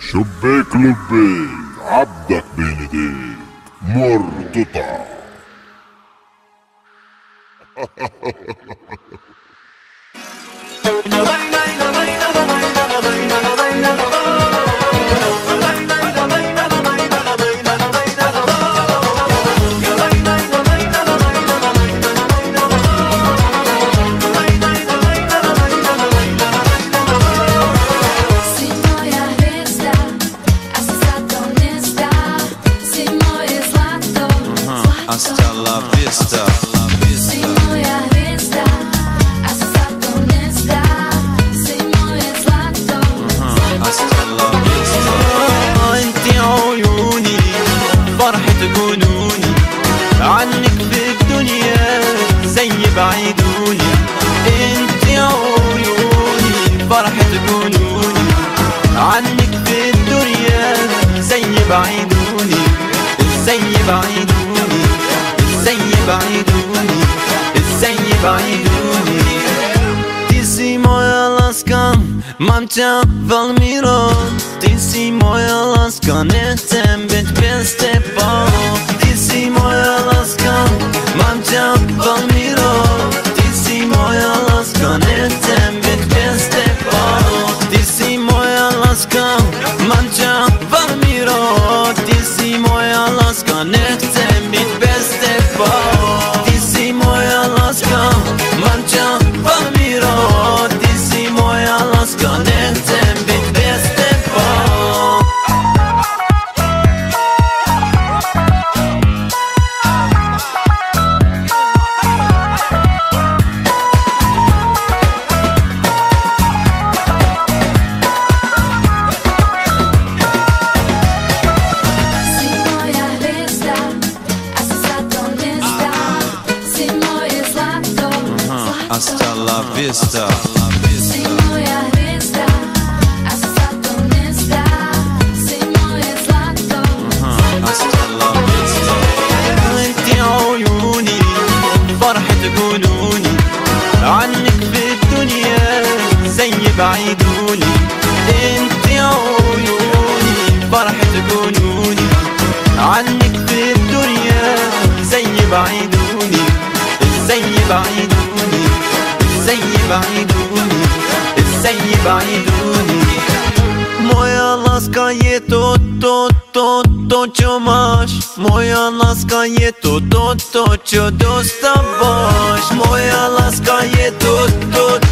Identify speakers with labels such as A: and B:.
A: شبيك لبيك عبدك بين ايديك مرتطع
B: Si
C: Hasta la vista.
B: si moja hviezda a to nezdá, si moje zlato,
C: Hasta la. انت عيوني فرحة جنوني عنك في زي بعيدوني انت عيوني فرحة جنوني عنك في زي بعيدوني زي بعيدوني بعيدوني زي بعيدوني Ty si moja láska, mám ťa veľmi rád Ty si moja láska, nechcem byť bez teba Ty si moja láska, mám ťa veľmi rád Ty si moja láska, Hasta la vista. Hasta جنوني عنك في الدنيا زي بعيدوني انت عيوني فرحة جنوني عنك في الدنيا زي بعيدوني زي بعيدوني بعيدوني زي بعيدوني Moja láska je to, to, to, to, čo máš Moja láska je to, to, to, čo dostávaš Moja láska je to, to, to, to,